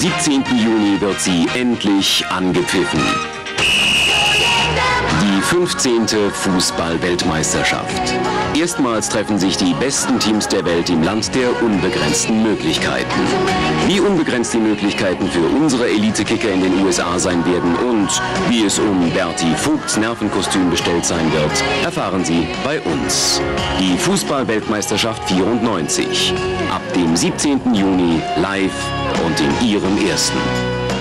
17. Juni wird sie endlich angepfiffen. Die 15. Fußball-Weltmeisterschaft. Erstmals treffen sich die besten Teams der Welt im Land der unbegrenzten Möglichkeiten. Wie unbegrenzt die Möglichkeiten für unsere Elite-Kicker in den USA sein werden und wie es um Bertie Vogts Nervenkostüm bestellt sein wird, erfahren Sie bei uns. Die Fußball-Weltmeisterschaft 94. Ab dem 17. Juni live und in Ihrem Ersten.